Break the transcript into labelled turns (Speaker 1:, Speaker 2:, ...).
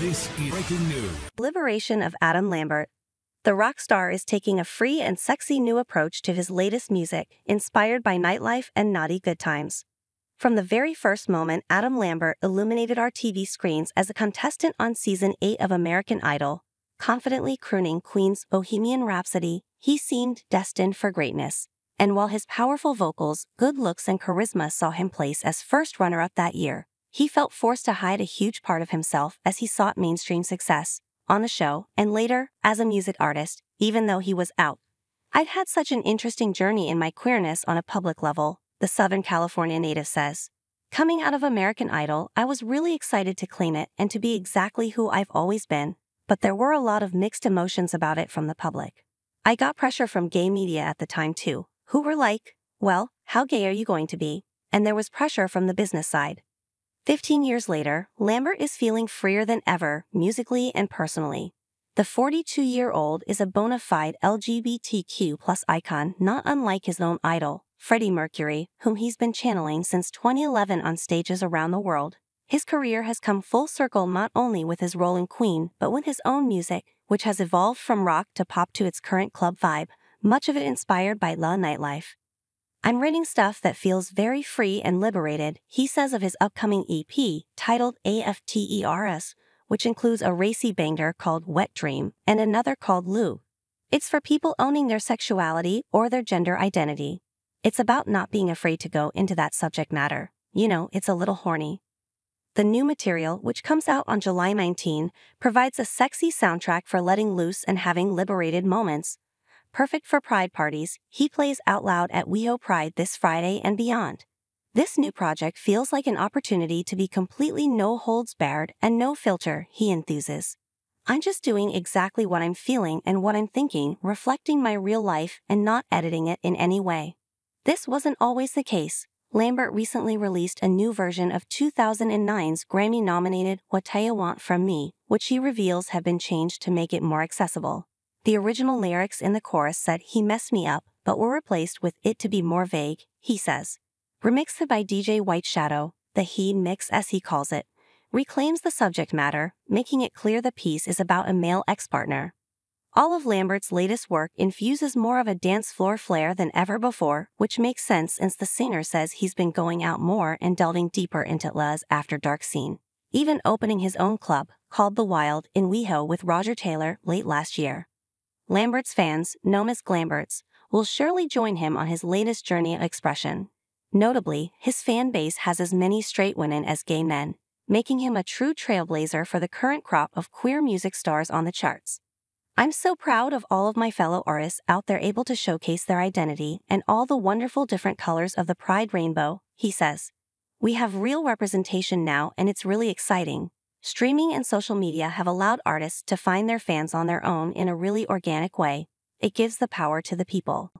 Speaker 1: This is breaking news.
Speaker 2: Liberation of Adam Lambert. The rock star is taking a free and sexy new approach to his latest music, inspired by nightlife and naughty good times. From the very first moment Adam Lambert illuminated our TV screens as a contestant on season 8 of American Idol, confidently crooning Queen's Bohemian Rhapsody, he seemed destined for greatness. And while his powerful vocals, good looks, and charisma saw him place as first runner up that year, he felt forced to hide a huge part of himself as he sought mainstream success, on the show, and later, as a music artist, even though he was out. I'd had such an interesting journey in my queerness on a public level, the Southern California native says. Coming out of American Idol, I was really excited to claim it and to be exactly who I've always been, but there were a lot of mixed emotions about it from the public. I got pressure from gay media at the time too, who were like, well, how gay are you going to be? And there was pressure from the business side. 15 years later, Lambert is feeling freer than ever, musically and personally. The 42 year old is a bona fide LGBTQ plus icon, not unlike his own idol, Freddie Mercury, whom he's been channeling since 2011 on stages around the world. His career has come full circle not only with his role in Queen, but with his own music, which has evolved from rock to pop to its current club vibe, much of it inspired by L.A. Nightlife. I'm writing stuff that feels very free and liberated, he says of his upcoming EP, titled AFTERS, which includes a racy banger called Wet Dream and another called Lube. It's for people owning their sexuality or their gender identity. It's about not being afraid to go into that subject matter. You know, it's a little horny. The new material, which comes out on July 19, provides a sexy soundtrack for letting loose and having liberated moments, perfect for pride parties, he plays out loud at WeHo Pride this Friday and beyond. This new project feels like an opportunity to be completely no holds barred and no filter, he enthuses. I'm just doing exactly what I'm feeling and what I'm thinking, reflecting my real life and not editing it in any way. This wasn't always the case. Lambert recently released a new version of 2009's Grammy nominated What You Want From Me, which he reveals have been changed to make it more accessible. The original lyrics in the chorus said he messed me up, but were replaced with it to be more vague, he says. Remixed by DJ White Shadow, the He mix as he calls it, reclaims the subject matter, making it clear the piece is about a male ex-partner. All of Lambert's latest work infuses more of a dance floor flair than ever before, which makes sense since the singer says he's been going out more and delving deeper into L.A.'s after dark scene, even opening his own club, called The Wild, in WeHo with Roger Taylor late last year. Lambert's fans, known as Glamberts, will surely join him on his latest journey of expression. Notably, his fan base has as many straight women as gay men, making him a true trailblazer for the current crop of queer music stars on the charts. I'm so proud of all of my fellow artists out there able to showcase their identity and all the wonderful different colors of the Pride rainbow, he says. We have real representation now and it's really exciting. Streaming and social media have allowed artists to find their fans on their own in a really organic way. It gives the power to the people.